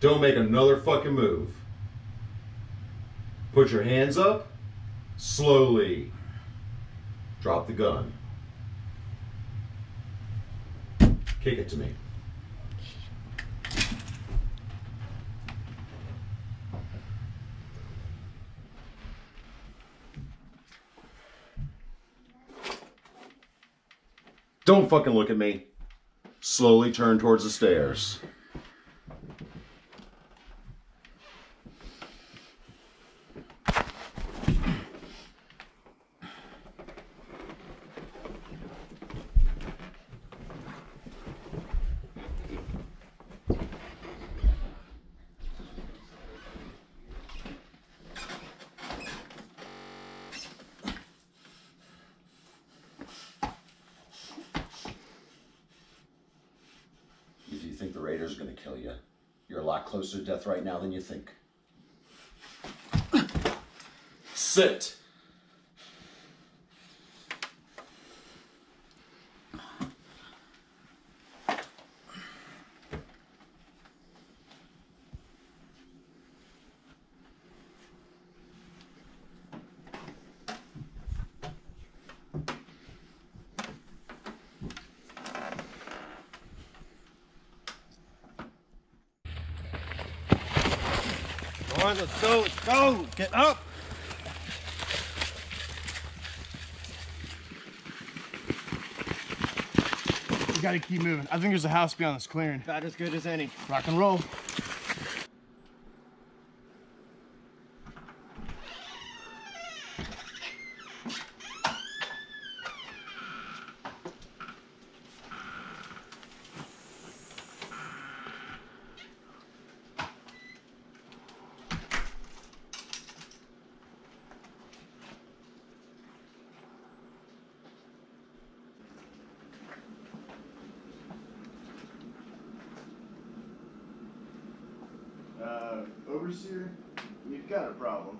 Don't make another fucking move. Put your hands up. Slowly. Drop the gun. Kick it to me. Don't fucking look at me. Slowly turn towards the stairs. Think the Raiders are going to kill you, you're a lot closer to death right now than you think. Sit. All right, let's go, let's go. Get up. We gotta keep moving. I think there's a house beyond this clearing. About as good as any. Rock and roll. Uh, overseer, we've got a problem.